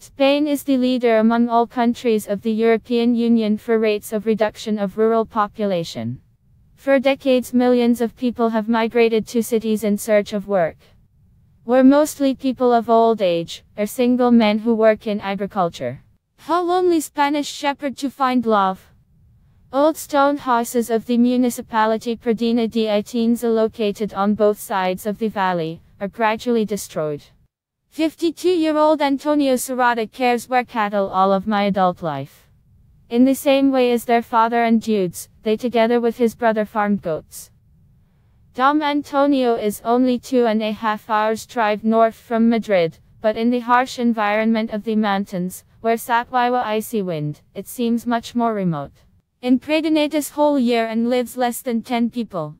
Spain is the leader among all countries of the European Union for rates of reduction of rural population. For decades millions of people have migrated to cities in search of work. We're mostly people of old age, or single men who work in agriculture. How lonely Spanish shepherd to find love. Old stone houses of the municipality Prádena de Atienza located on both sides of the valley, are gradually destroyed. 52-year-old Antonio Serrada cares for cattle all of my adult life. In the same way as their father and Judes, they together with his brother farmed goats. Dom Antonio is only two and a half hours drive north from Madrid, but in the harsh environment of the mountains, where Satwiwa icy wind, it seems much more remote. In Pradinatis whole year and lives less than 10 people.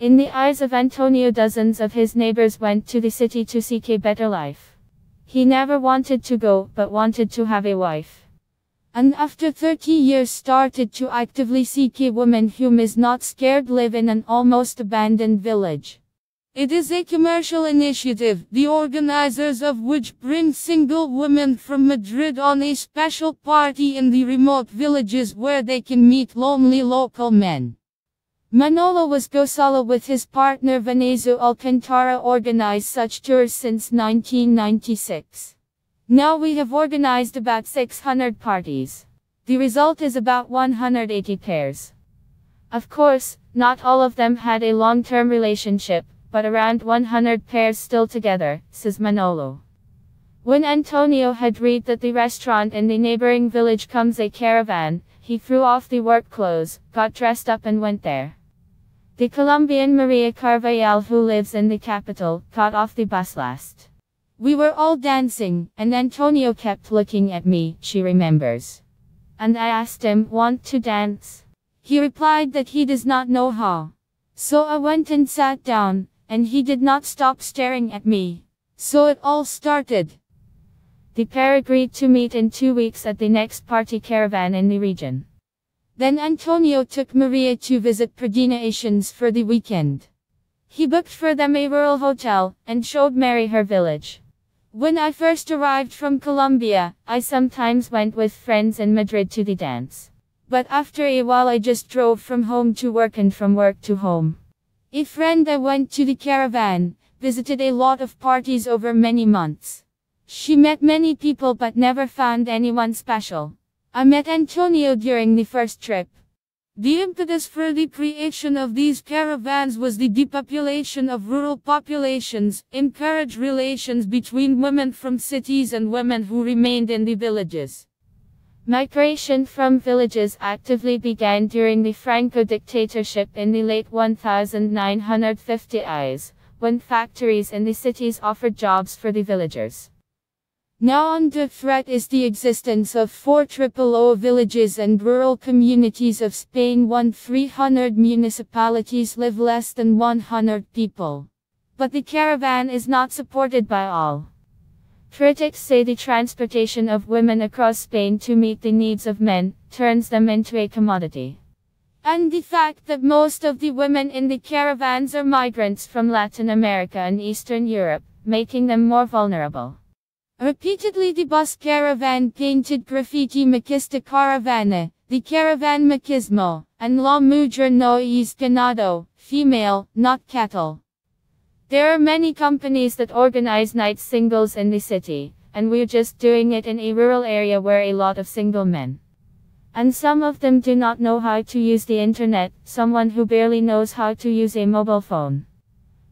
In the eyes of Antonio dozens of his neighbors went to the city to seek a better life. He never wanted to go, but wanted to have a wife. And after 30 years started to actively seek a woman whom is not scared live in an almost abandoned village. It is a commercial initiative, the organizers of which bring single women from Madrid on a special party in the remote villages where they can meet lonely local men. Manolo was Gosala with his partner Venezo Alcantara organized such tours since 1996. Now we have organized about 600 parties. The result is about 180 pairs. Of course, not all of them had a long-term relationship, but around 100 pairs still together, says Manolo. When Antonio had read that the restaurant in the neighboring village comes a caravan, he threw off the work clothes, got dressed up and went there. The Colombian Maria Carvajal who lives in the capital, got off the bus last. We were all dancing, and Antonio kept looking at me, she remembers. And I asked him, want to dance? He replied that he does not know how. So I went and sat down, and he did not stop staring at me. So it all started. The pair agreed to meet in two weeks at the next party caravan in the region. Then Antonio took Maria to visit Prádena for the weekend. He booked for them a rural hotel, and showed Mary her village. When I first arrived from Colombia, I sometimes went with friends in Madrid to the dance. But after a while I just drove from home to work and from work to home. A friend I went to the caravan, visited a lot of parties over many months. She met many people but never found anyone special. I met Antonio during the first trip. The impetus for the creation of these caravans was the depopulation of rural populations, encourage relations between women from cities and women who remained in the villages. Migration from villages actively began during the Franco dictatorship in the late 1950s, when factories in the cities offered jobs for the villagers. Now under threat is the existence of four triple O villages and rural communities of Spain. One 300 municipalities live less than 100 people. But the caravan is not supported by all. Critics say the transportation of women across Spain to meet the needs of men turns them into a commodity. And the fact that most of the women in the caravans are migrants from Latin America and Eastern Europe, making them more vulnerable. Repeatedly the bus caravan painted graffiti Machista Caravana, the caravan Machismo, and La Mujer no es ganado, female, not cattle. There are many companies that organize night singles in the city, and we're just doing it in a rural area where a lot of single men. And some of them do not know how to use the internet, someone who barely knows how to use a mobile phone.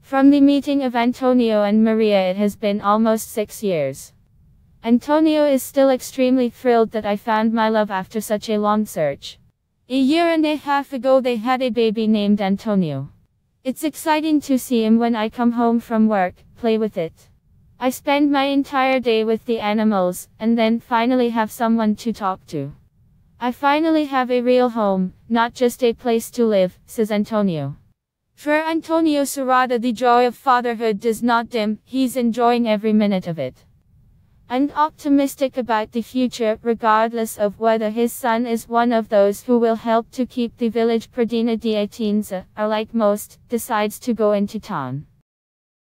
From the meeting of Antonio and Maria it has been almost six years. Antonio is still extremely thrilled that I found my love after such a long search. A year and a half ago they had a baby named Antonio. It's exciting to see him when I come home from work, play with it. I spend my entire day with the animals, and then finally have someone to talk to. I finally have a real home, not just a place to live, says Antonio. For Antonio Serrada the joy of fatherhood does not dim, he's enjoying every minute of it and optimistic about the future, regardless of whether his son is one of those who will help to keep the village Prádena or like most, decides to go into town.